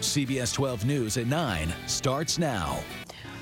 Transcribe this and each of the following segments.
CBS 12 News at 9 starts now.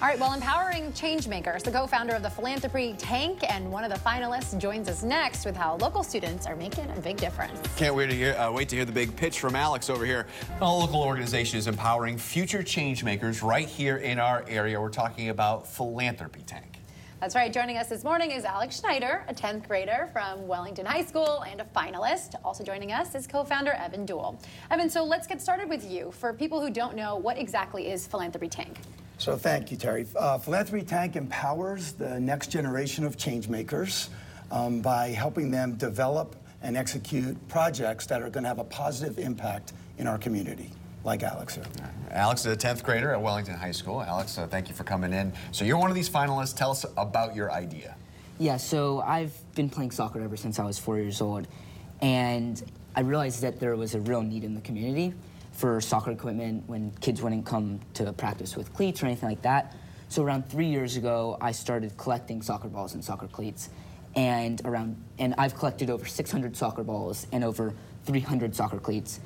All right, well, empowering changemakers, the co-founder of the philanthropy tank and one of the finalists joins us next with how local students are making a big difference. Can't wait to hear, uh, wait to hear the big pitch from Alex over here. A local organization is empowering future changemakers right here in our area. We're talking about Philanthropy Tank. That's right. Joining us this morning is Alex Schneider, a 10th grader from Wellington High School and a finalist. Also joining us is co-founder Evan Deoul. Evan, so let's get started with you. For people who don't know, what exactly is Philanthropy Tank? So thank you, Terry. Uh, Philanthropy Tank empowers the next generation of changemakers um, by helping them develop and execute projects that are going to have a positive impact in our community, like Alex here. Alex is a 10th grader at Wellington High School. Alex, uh, thank you for coming in. So you're one of these finalists. Tell us about your idea. Yeah, so I've been playing soccer ever since I was four years old, and I realized that there was a real need in the community for soccer equipment when kids wouldn't come to practice with cleats or anything like that. So around three years ago, I started collecting soccer balls and soccer cleats, and around and I've collected over 600 soccer balls and over 300 soccer cleats.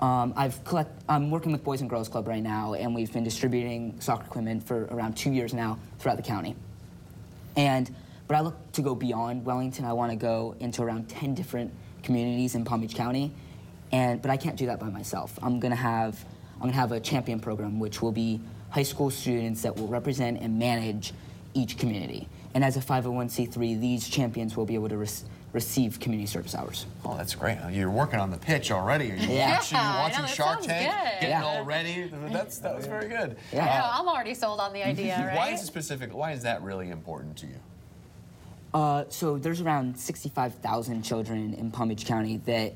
Um, I've collect, I'm working with Boys and Girls Club right now, and we've been distributing soccer equipment for around two years now throughout the county. And but I look to go beyond Wellington. I want to go into around 10 different communities in Palm Beach County, and but I can't do that by myself. I'm gonna have I'm gonna have a champion program, which will be high school students that will represent and manage each community. And as a 501c3, these champions will be able to re- receive community service hours. Oh, that's great. You're working on the pitch already. Are you Yeah. watching, Yeah, I watching know, Shark Tank? good. Getting Yeah. all ready? That's, that was very good. Yeah. I know, I'm already sold on the idea, right? Why is it specific? Why is that really important to you? Uh, so there's around 65,000 children in Palm Beach County that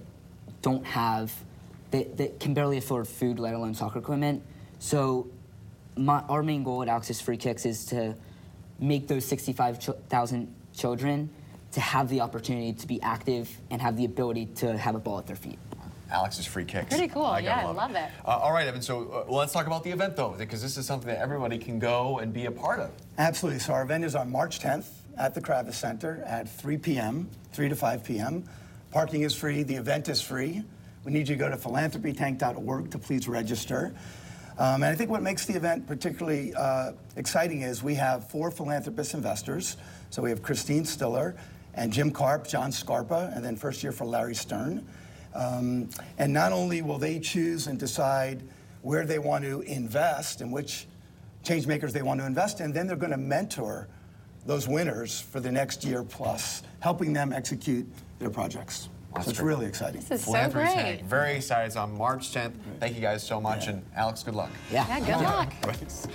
don't have, that, that can barely afford food, let alone soccer equipment. So my, our main goal at Alex's Free Kicks is to make those 65,000 children to have the opportunity to be active and have the ability to have a ball at their feet. Alex's free kicks. Pretty cool. gotta Yeah, I love it. Uh, all right, Evan. So uh, let's talk about the event though, because this is something that everybody can go and be a part of. Absolutely. So our event is on March 10th at the Kravis Center at 3 p.m., 3 to 5 p.m. Parking is free. The event is free. We need you to go to philanthropytank.org to please register. Um, and I think what makes the event particularly uh, exciting is we have four philanthropist investors. So we have Christine Stiller and Jim Karp, John Scarpa, and then first year for Larry Stern. Um, and not only will they choose and decide where they want to invest and which change makers they want to invest in, then they're going to mentor those winners for the next year plus, helping them execute their projects. That's so it's great. really exciting. This is so great. Tank. Very excited. It's on March 10th. Thank you guys so much, and Alex, good luck. Yeah. Yeah, good luck. Right.